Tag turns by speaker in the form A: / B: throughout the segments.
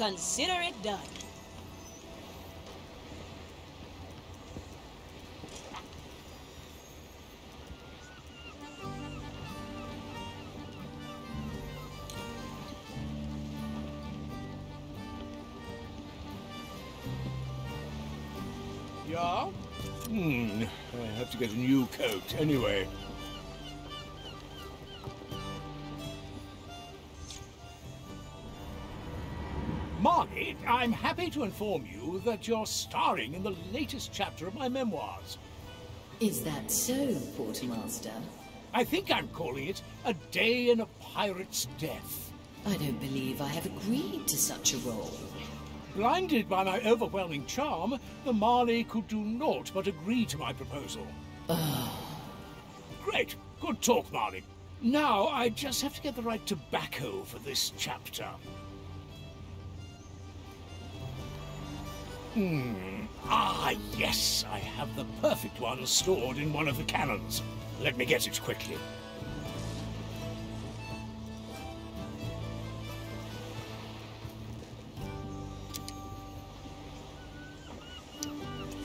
A: consider it done.
B: Yeah? Hmm, I have to get a new coat anyway. I'm happy to inform you that you're starring in the latest chapter of my memoirs.
C: Is that so, Quartermaster?
B: I think I'm calling it A Day in a Pirate's Death.
C: I don't believe I have agreed to such a role.
B: Blinded by my overwhelming charm, the Marley could do naught but agree to my proposal. Ah. Great. Good talk, Marley. Now, I just have to get the right tobacco for this chapter. Hmm. Ah, yes, I have the perfect one stored in one of the cannons. Let me get it quickly.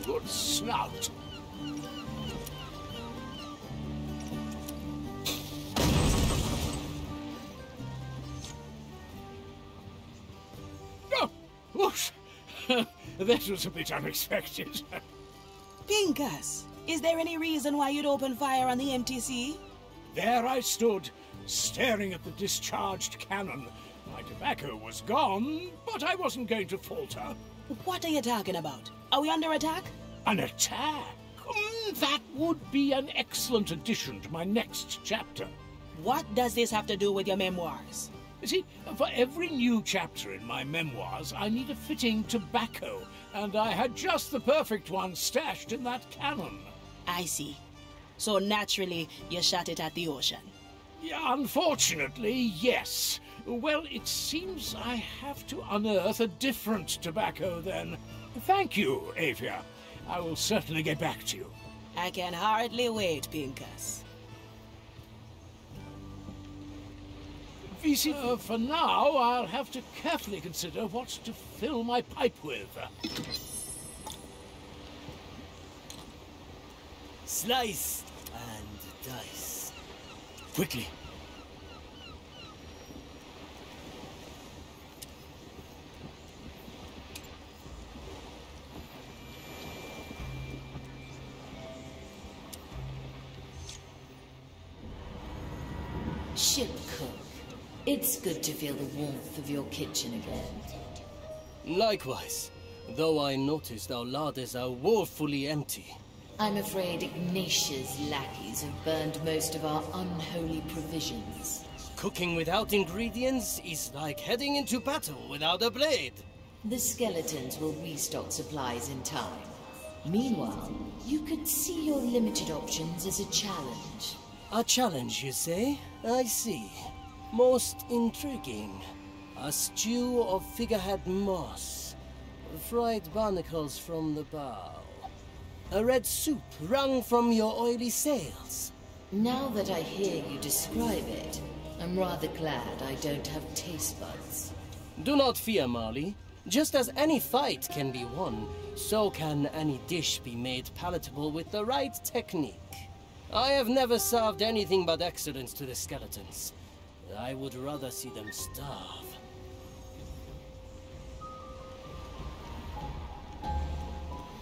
B: Good snout. Oh, whoosh. that was a bit unexpected.
A: Pinkus, is there any reason why you'd open fire on the MTC?
B: There I stood, staring at the discharged cannon. My tobacco was gone, but I wasn't going to falter.
A: What are you talking about? Are we under attack?
B: An attack? Mm, that would be an excellent addition to my next chapter.
A: What does this have to do with your memoirs?
B: You see, for every new chapter in my memoirs, I need a fitting tobacco, and I had just the perfect one stashed in that cannon.
A: I see. So naturally, you shot it at the ocean.
B: Yeah, unfortunately, yes. Well, it seems I have to unearth a different tobacco then. Thank you, Afia. I will certainly get back to you.
A: I can hardly wait,
B: Pinkus. Uh, for now, I'll have to carefully consider what to fill my pipe with.
D: Slice and dice. Quickly.
C: Ship it's good to feel the warmth of your kitchen again.
D: Likewise, though I noticed our larders are woefully empty.
C: I'm afraid Ignatia's lackeys have burned most of our unholy provisions.
D: Cooking without ingredients is like heading into battle without a blade.
C: The skeletons will restock supplies in time. Meanwhile, you could see your limited options as a challenge.
D: A challenge, you say? I see. Most intriguing. A stew of figurehead moss. Fried barnacles from the bow. A red soup wrung from your oily sails.
C: Now that I hear you describe it, I'm rather glad I don't have taste buds.
D: Do not fear, Marley. Just as any fight can be won, so can any dish be made palatable with the right technique. I have never served anything but excellence to the skeletons. I would rather see them starve.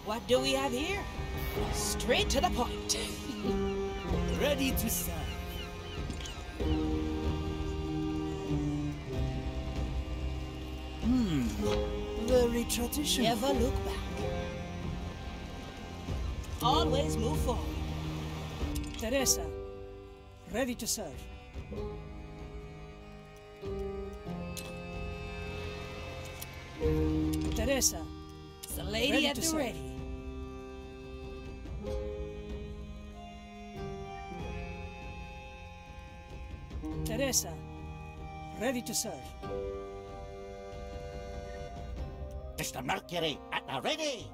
A: What do we have here? Straight to the point.
D: Ready to serve. Hmm. Very traditional.
A: Never look back. Always move forward.
E: Teresa, ready to serve. Teresa,
A: It's the lady
E: Ready
A: at the
E: serve.
A: ready.
E: Teresa, ready to serve.
F: Mr. Mercury at the ready.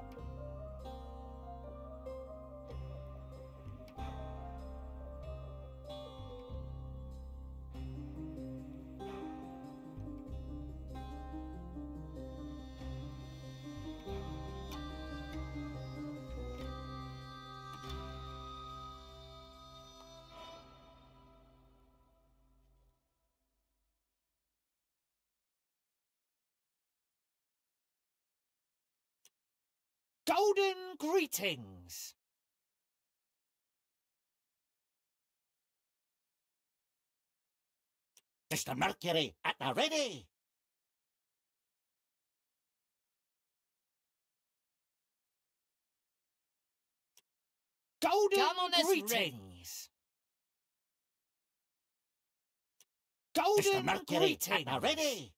F: Golden greetings. Mr. Mercury at the ready. Golden greetings. Golden Mr. Mercury
E: greetings.
F: at the ready.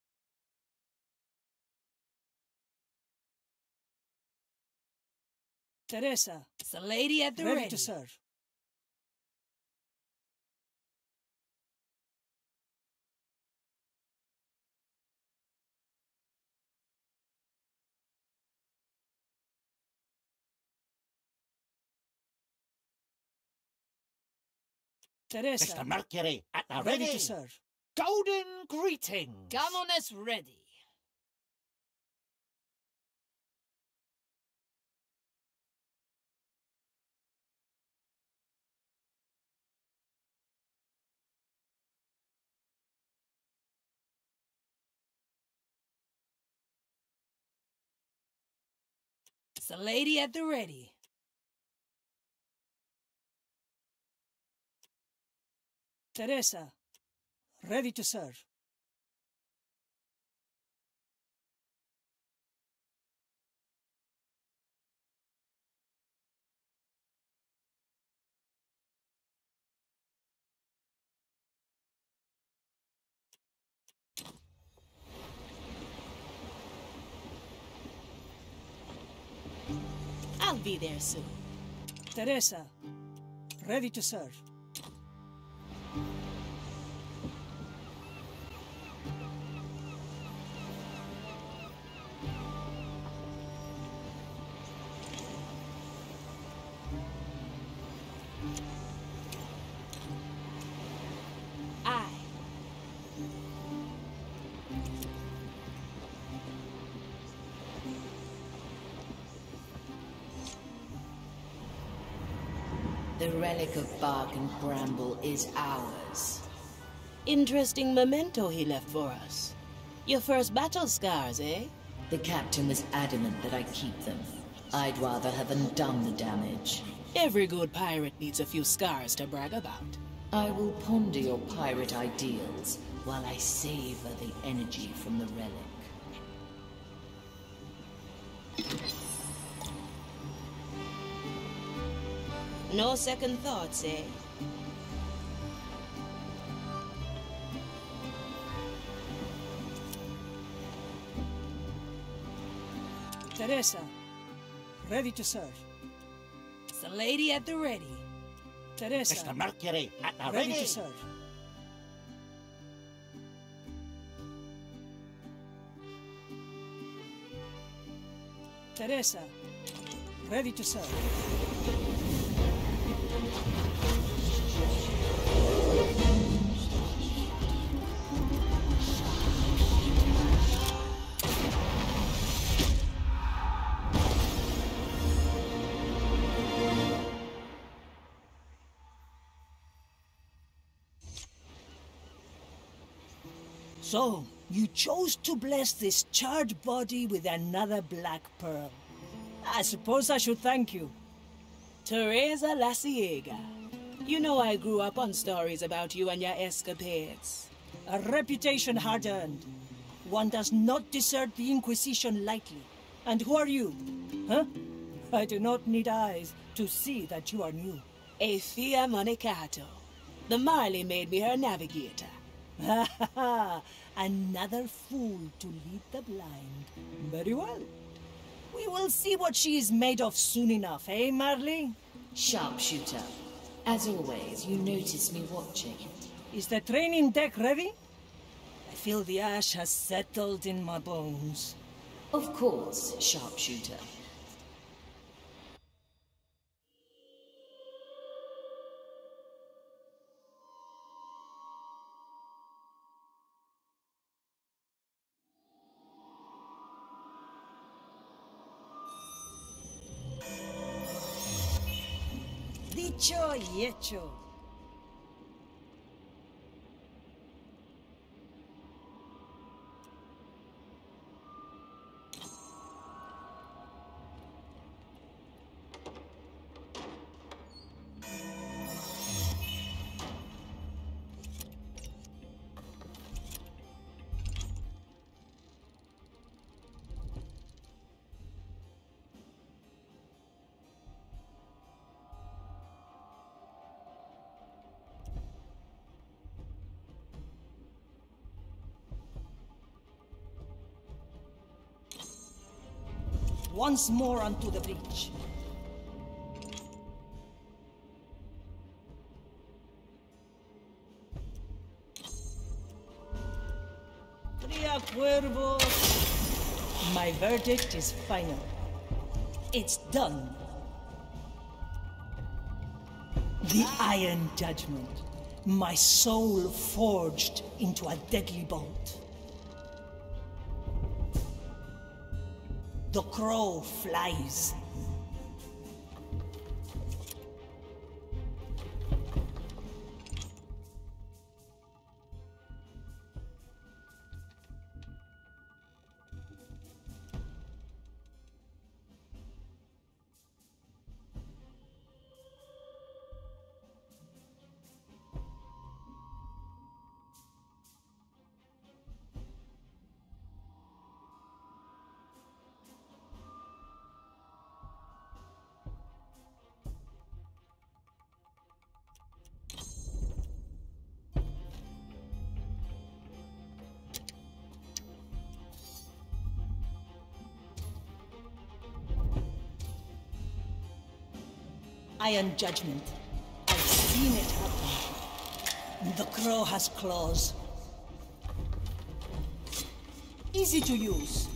E: Teresa,
A: It's the lady at the
E: ready
A: ready.
E: to serve. Teresa,
F: Mr. Mercury at the
E: ready
F: ready.
E: to serve.
F: Golden greetings.
C: Come on us ready.
A: It's the lady at the ready.
E: Teresa, ready to serve.
A: I'll be there soon.
E: Teresa, ready to serve.
C: The relic of bark and bramble is ours.
A: Interesting memento he left for us. Your first battle scars, eh?
C: The captain was adamant that I keep them. I'd rather have undone the damage.
A: Every good pirate needs a few scars to brag about.
C: I will ponder your pirate ideals while I savor the energy from the relic.
A: No second thoughts, eh?
E: Teresa, ready to serve.
A: It's the lady at the ready.
E: Teresa,
F: Mr. Mercury at the
E: ready
F: ready.
E: to serve. Teresa, ready to serve. So, you chose to bless this charred body with another black pearl. I suppose I should thank you.
A: Teresa La Ciega. You know I grew up on stories about you and your escapades.
E: A reputation hard earned. One does not desert the Inquisition lightly. And who are you? Huh? I do not need eyes to see that you are new.
A: Afia Manicato. The Marley made me her navigator.
E: Ha ha ha! Another fool to lead the blind. Very well. We will see what she is made of soon enough, eh, Marley?
C: Sharpshooter. As always, you notice me watching.
E: Is the training deck ready? I feel the ash has settled in my bones.
C: Of course, sharpshooter.
E: Y hecho. Once more unto the breach. My verdict is final. It's done. The Iron Judgment. My soul forged into a deadly bolt. The crow flies. Iron Judgment. I've seen it happen. The crow has claws. Easy to use.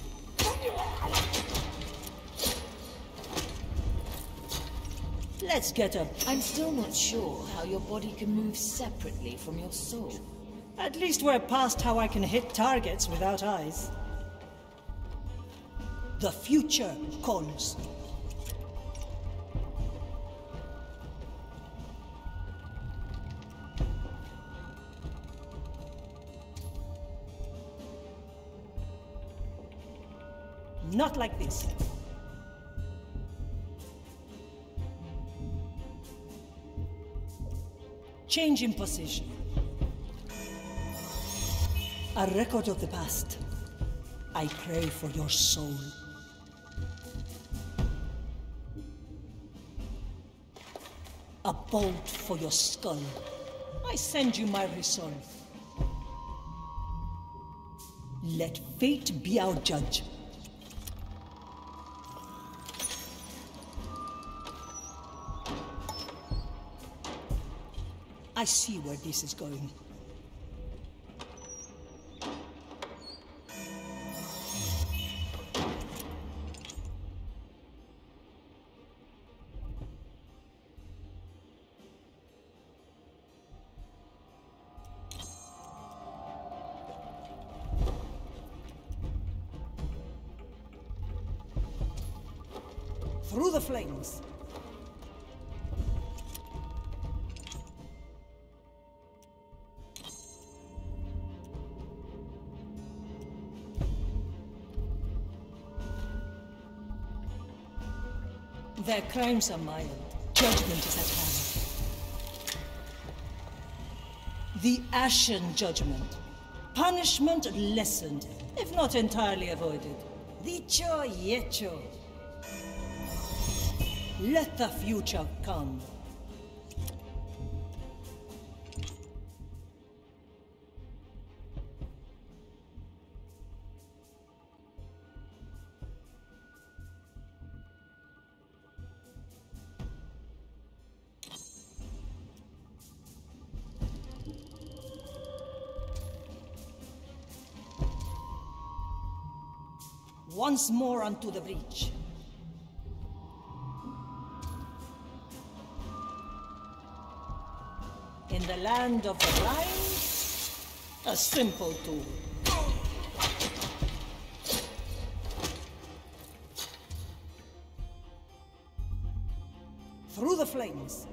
E: Let's get up.
C: I'm still not sure how your body can move separately from your soul.
E: At least we're past how I can hit targets without eyes. The future calls. Not like this. Change in position. A record of the past. I pray for your soul. A bolt for your skull. I send you my resolve. Let fate be our judge. See where this is going. Through the flames. Their crimes are mild. Judgment is at hand. The Ashen Judgment. Punishment lessened, if not entirely avoided. Dicho y hecho. Let the future come. Once more unto the breach. In the land of the blind, a simple tool. Through the flames.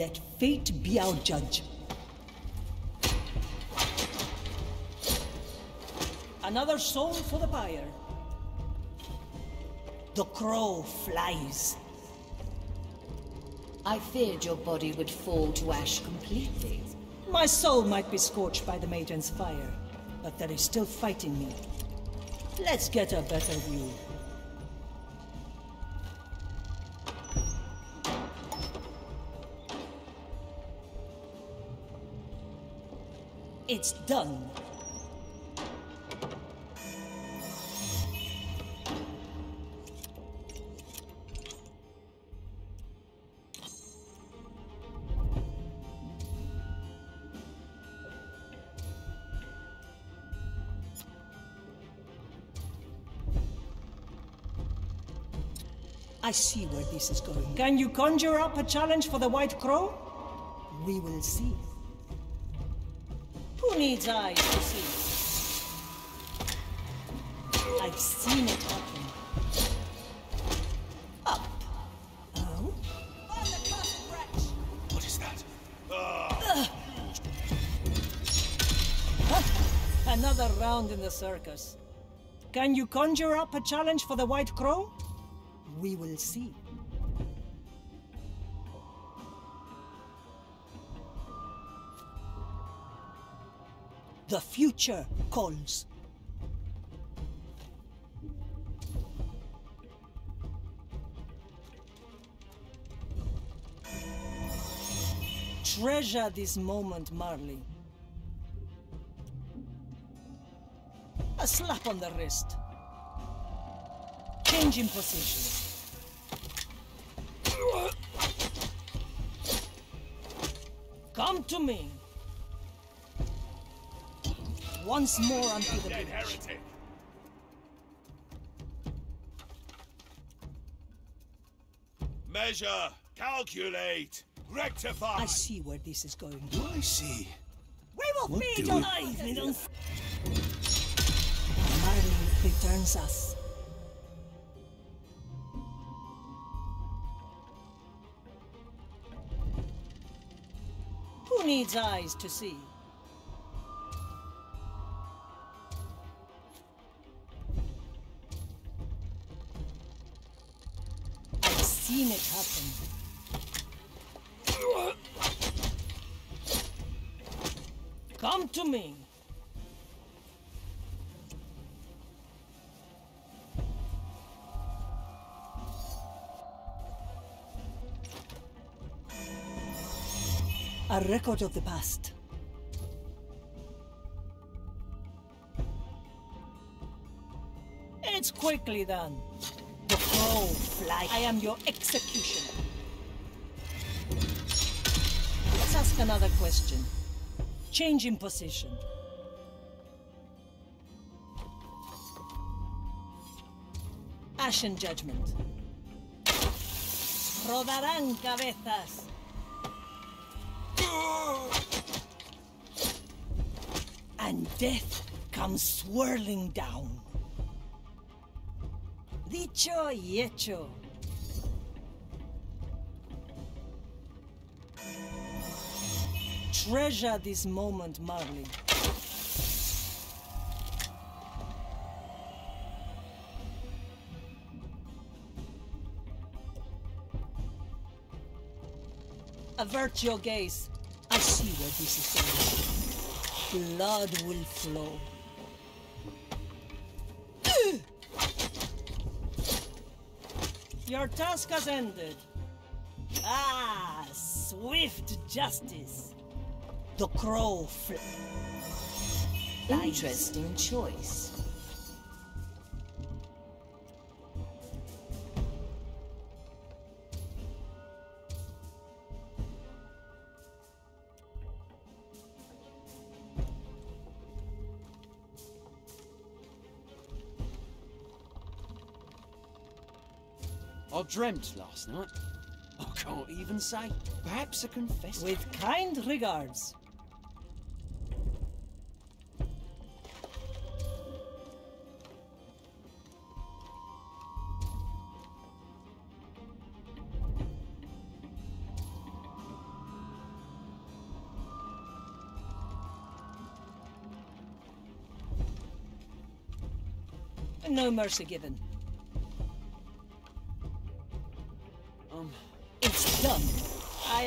E: Let fate be our judge. Another soul for the pyre. The crow flies.
C: I feared your body would fall to ash completely.
E: My soul might be scorched by the maiden's fire, but there is still fight in me. Let's get a better view. It's done. I see where this is going. Can you conjure up a challenge for the White Crow? We will see. Needs eyes to see? I've seen it happen. Up. Oh?
B: What is that?
E: Another round in the circus. Can you conjure up a challenge for the White Crow? We will see. The future calls. Treasure this moment, Marley. A slap on the wrist. Change in position. Come to me. Once more unto the bridge.
B: heretic! Measure, calculate, rectify.
E: I see where this is going.
B: I see.
E: We will
B: What
E: feed your eyes, little. Marley returns us. Who needs eyes to see? Seen it happen. Come to me. A record of the past. It's quickly done. I am your executioner. Let's ask another question. Change in position. Ashen Judgment. Rodarán cabezas. And death comes swirling down. Dicho y hecho. Treasure this moment, Marley. Avert your gaze. I see where this is going. Blood will flow. Your task has ended. Ah, swift justice. The crow fl-
C: Interesting choice.
G: Dreamt last night. I can't even say. Perhaps I confess.
E: With kind regards. No mercy given.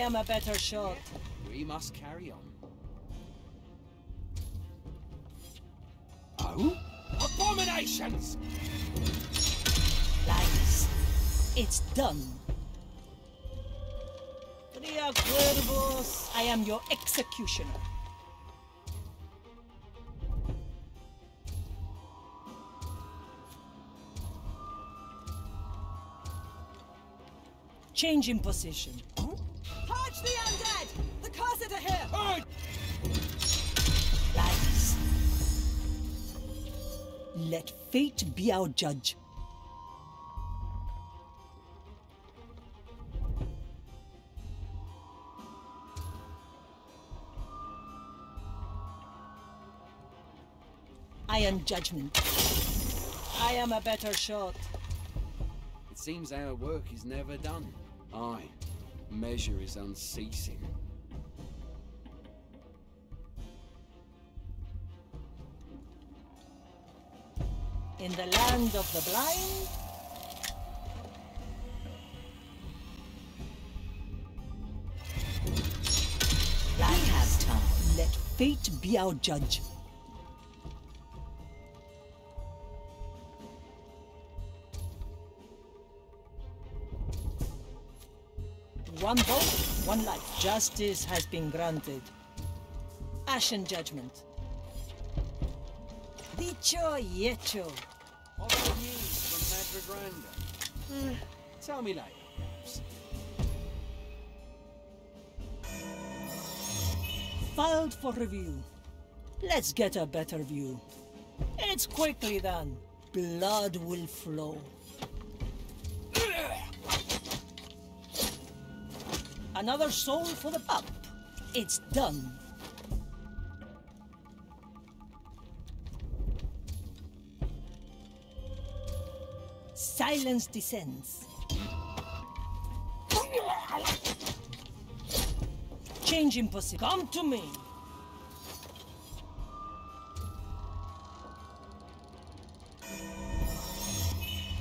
E: am a better shot.
G: We must carry on.
B: Oh? Abominations!
E: Lies. It's done. Tria Cuervos, I am your executioner. Change in position.
H: Purge the undead! The cursed are here!
E: Lies. Let fate be our judge. I am judgment. I am a better shot.
G: It seems our work is never done. Aye, measure is unceasing.
E: In the land of the blind,
C: We have time.
E: let fate be our judge. One vote, one life. Justice has been granted. Ashen judgment. Dicho y hecho.
G: Are news from? Eh, tell me later.
E: Filed for review. Let's get a better view. It's quickly done. Blood will flow. Another soul for the pup. It's done. Silence descends. Change position. Come to me.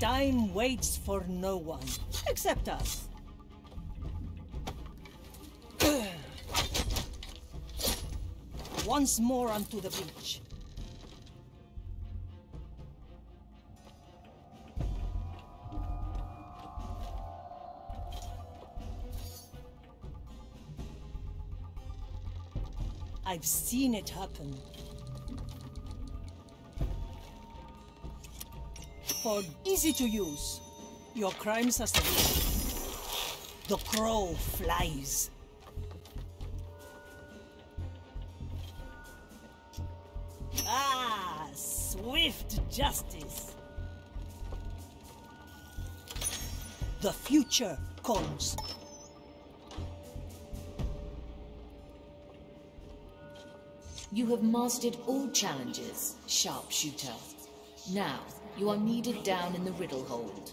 E: Time waits for no one, except us. Once more onto the beach. I've seen it happen. For easy to use, your crimes are severe. The crow flies. Justice. The future calls.
C: You have mastered all challenges, sharpshooter. Now, you are needed down in the riddle hold.